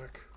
quick.